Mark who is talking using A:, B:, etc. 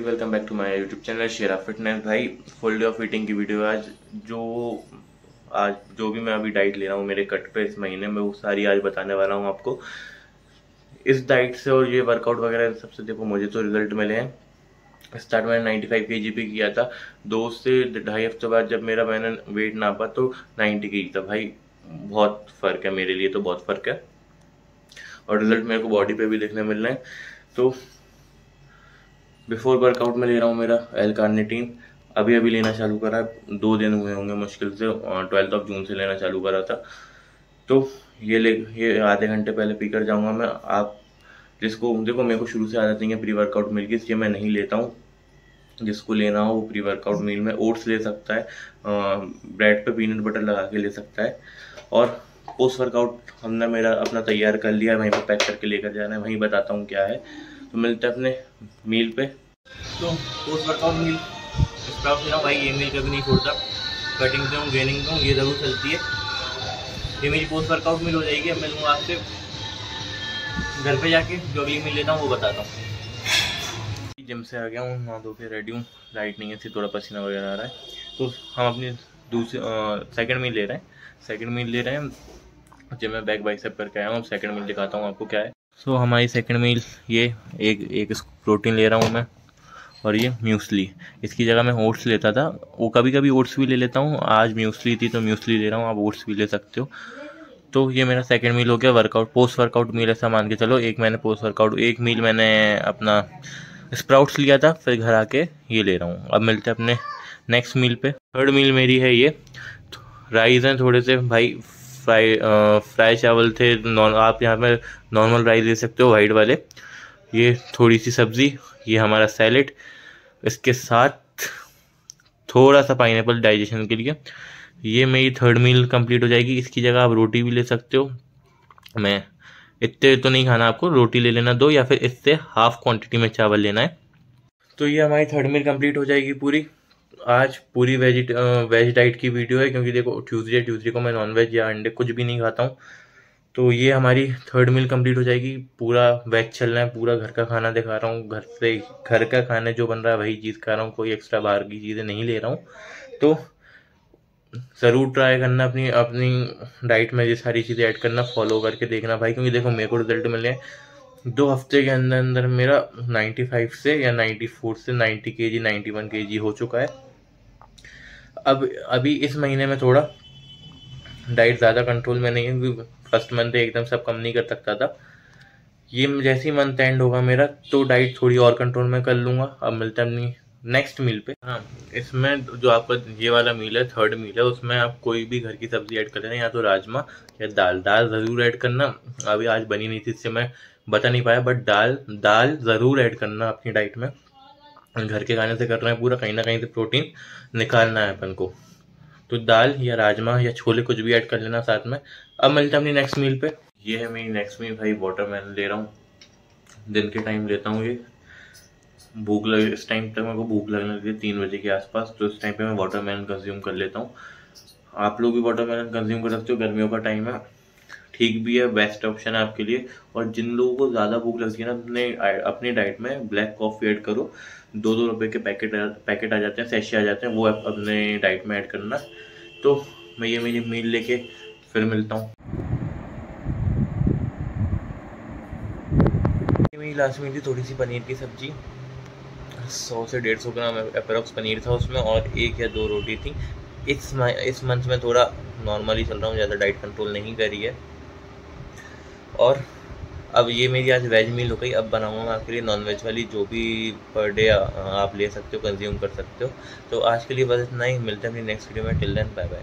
A: Everybody welcome back to my YouTube channel Shera fitness भाई full day of eating की video आज जो आज जो भी मैं अभी डाइट ले रहा हूँ, मेरे कट पे इस महीने, में वो सारी आज बताने वाला हूँ आपको। इस डाइट से और ये वर्कआउट वगैरह सबसे देखो, मुझे तो रिज़ल्ट मिले हैं। स्टार्ट मैंने नाइन्टी फाइव के जी पे किया था। दो से ढाई हफ़्ते बाद जब मेरा मैंने वेट नापा तो नाइन्टी के जी था। भाई, बहुत फ़र्क है मेरे लिए तो बहुत फ़र्क है। और रिज़ल्ट मेरे को बॉडी पे भी देखने मिल रहे हैं। तो बिफोर वर्कआउट में ले रहा हूँ मेरा एल कार्निटीन अभी अभी लेना चालू करा है। दो दिन हुए होंगे मुश्किल से। ट्वेल्थ ऑफ़ जून से लेना चालू करा था। तो ये ले, ये आधे घंटे पहले पी कर जाऊँगा मैं। आप जिसको, देखो, मेरे को शुरू से आदत नहीं है प्री वर्कआउट मिल की, इसलिए मैं नहीं लेता हूँ। जिसको लेना हो, वो प्री वर्कआउट मील में ओट्स ले सकता है। ब्रेड पे पीनट बटर लगा के ले सकता है। और पोस्ट वर्कआउट हमने मेरा अपना तैयार कर लिया है वहीं पर पैक करके लेकर जाना है वहीं बताता हूँ क्या है। तो मिलते हैं अपने मील पे। तो पोस्ट वर्कआउट मील स्टाफ से भाई ये मील कभी नहीं छोड़ता। कटिंग से हूँ गेनिंग से हूँ ये ज़रूर चलती है। ये मेरी पोस्ट वर्कआउट मील हो जाएगी अब मैं लूँगा आपसे। घर पे जाके जो अगली मिल लेता हूँ वो बताता हूँ। जिम से आ गया हूँ नहा धो के रेडी हूँ। लाइट नहीं है थोड़ा पसीना वगैरह आ रहा है। तो हम अपनी दूसरी सेकंड मील ले रहे हैं। सेकंड मील ले रहे हैं। जब मैं बैक बाइसेप करके आया हूँ सेकंड मील दिखाता हूँ आपको क्या है। सो so, हमारी सेकंड मील ये एक एक प्रोटीन ले रहा हूँ मैं और ये म्यूसली इसकी जगह मैं ओट्स लेता था। वो कभी कभी ओट्स भी ले लेता हूँ। आज म्यूसली थी तो म्यूसली ले रहा हूँ। आप ओट्स भी ले सकते हो। तो ये मेरा सेकंड मील हो गया वर्कआउट पोस्ट वर्कआउट मील ऐसा मान के चलो। एक मैंने पोस्ट वर्कआउट एक मील मैंने अपना स्प्राउट्स लिया था फिर घर आके ये ले रहा हूँ। अब मिलते हैं अपने नेक्स्ट मील पे। थर्ड मील मेरी है ये। राइस हैं थोड़े से। भाई फ्राई फ्राई चावल थे नॉन आप यहाँ पर नॉर्मल राइस ले सकते हो वाइट वाले। ये थोड़ी सी सब्ज़ी, ये हमारा सैलेड इसके साथ थोड़ा सा पाइन डाइजेशन के लिए। ये मेरी थर्ड मील कंप्लीट हो जाएगी। इसकी जगह आप रोटी भी ले सकते हो। मैं इतने तो नहीं खाना आपको, रोटी ले लेना दो या फिर इससे हाफ़ क्वांटिटी में चावल लेना है। तो ये हमारी थर्ड मील कंप्लीट हो जाएगी पूरी। आज पूरी वेजिट वेज डाइट की वीडियो है, क्योंकि देखो ट्यूसडे ट्यूसडे को मैं नॉन वेज या अंडे कुछ भी नहीं खाता हूँ। तो ये हमारी थर्ड मील कंप्लीट हो जाएगी। पूरा वेज चल रहा है, पूरा घर का खाना दिखा रहा हूँ। घर से, घर का खाना जो बन रहा है, वही चीज़ खा रहा हूँ, कोई एक्स्ट्रा बाहर की चीज़ें नहीं ले रहा हूँ। तो ज़रूर ट्राई करना अपनी अपनी डाइट में ये सारी चीज़ें ऐड करना फॉलो करके देखना भाई, क्योंकि देखो, मेरे को रिज़ल्ट मिले दो हफ़्ते के अंदर अंदर मेरा 95 से या 94 से 90 के जी नाइन्टी वन के जी हो चुका है। अब, अभी इस महीने में थोड़ा डाइट ज़्यादा कंट्रोल में नहीं है, क्योंकि फ़र्स्ट मंथ एकदम सब कम नहीं कर सकता था। ये जैसे ही मंथ एंड होगा मेरा तो डाइट थोड़ी और कंट्रोल में कर लूँगा, अब मिलता नहीं नेक्स्ट मील पे। हाँ इसमें जो आपका ये वाला मील है थर्ड मील है, उसमें आप कोई भी घर की सब्ज़ी ऐड कर लेना, या तो राजमा, या दाल। दाल ज़रूर ऐड करना। अभी आज बनी नहीं थी, इससे मैं बता नहीं पाया बट दाल दाल ज़रूर ऐड करना अपनी डाइट में। घर के खाने से कर रहे हैं पूरा, कहीं ना कहीं से प्रोटीन निकालना है अपन को। तो दाल या राजमा या छोले कुछ भी ऐड कर लेना साथ में। अब मिलते हैं अपनी नेक्स्ट मील पे। ये है मेरी नेक्स्ट मील भाई वाटर मैं ले रहा हूँ। दिन के टाइम लेता हूँ ये। भूख लग, इस टाइम तक मेरे को भूख लगने लगी तीन बजे के आसपास तो इस टाइम पे मैं वाटर मेलन कंज्यूम कर लेता हूँ। आप लोग भी वाटर मेलन कंज्यूम कर सकते हो, गर्मियों का टाइम है। ठीक भी है बेस्ट ऑप्शन है आपके लिए। और जिन लोगों को ज़्यादा भूख लगती है ना, अपने, अपनी डाइट में ब्लैक कॉफ़ी ऐड करो। दो दो रुपए के पैकेट पैकेट आ जाते हैं सैशे आ जाते हैं, वो अपने डाइट में ऐड करना। तो मैं ये मेरी मील लेके फिर मिलता हूँ। मेरी लास्ट में थी, थोड़ी सी पनीर की सब्ज़ी। सौ से डेढ़ सौ ग्राम अप्रोक्स पनीर था उसमें, और एक या दो रोटी थी। इस इस मंथ में थोड़ा नॉर्मली चल रहा हूँ, ज़्यादा डाइट कंट्रोल नहीं करी है। और अब ये मेरी आज वेज मील हो गई, अब बनाऊँगा मैं आपके लिए नॉन वेज वाली, जो भी पर डे आप ले सकते हो कंज्यूम कर सकते हो। तो आज के लिए बस इतना ही, मिलते हैं अपनी नेक्स्ट वीडियो में। Till then bye bye